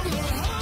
I'm gonna hide.